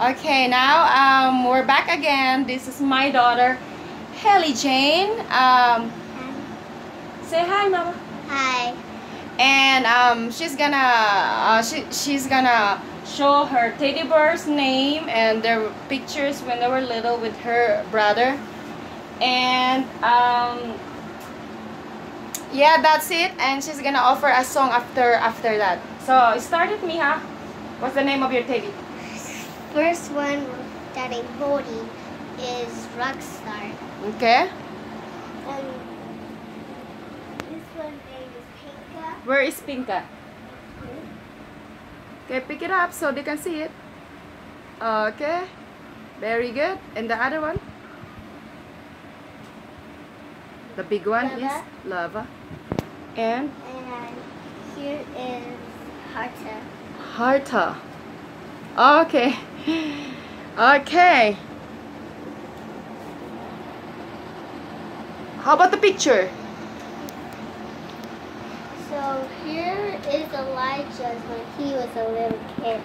Okay, now um, we're back again. This is my daughter, Haley Jane. Um, say hi, Mama. Hi. And um, she's gonna uh, she, she's gonna show her teddy bear's name and their pictures when they were little with her brother. And um, yeah, that's it. And she's gonna offer a song after after that. So start with me, huh? What's the name of your teddy? First one that I'm holding is Rockstar. Okay. Um, this one name is Pinka. Where is Pinka? Okay, pick it up so they can see it. Okay. Very good. And the other one? The big one Lava. is lava. And And here is Harta. Harta. Okay. Okay. How about the picture? So here is Elijah when he was a little kid.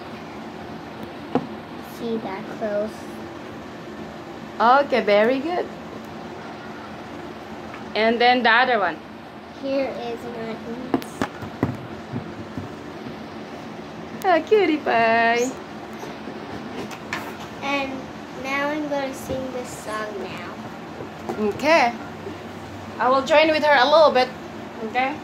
See that close? Okay, very good. And then the other one. Here is mountains. Ah, cutie pie. And now I'm going to sing this song now. Okay. I will join with her a little bit. Okay.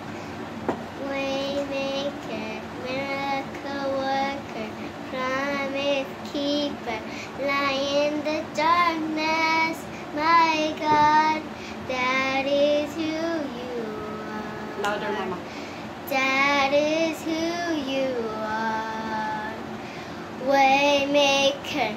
Waymaker, miracle worker, promise keeper, light in the darkness, my God, that is who you are. Louder, mama. That is who you are. Waymaker,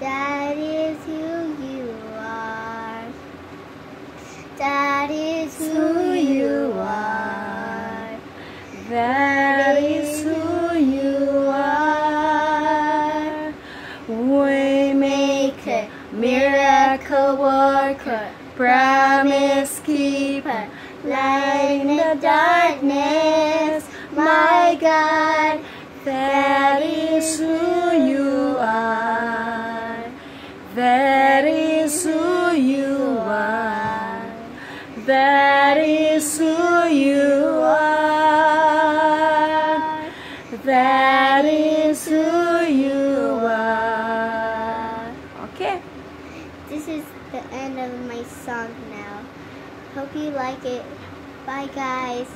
that is who you are. That is who you are. That is who you are. Waymaker, miracle worker, promise keeper, light in the darkness, my God. That is who That is who you are. That is who you are. Okay. This is the end of my song now. Hope you like it. Bye, guys.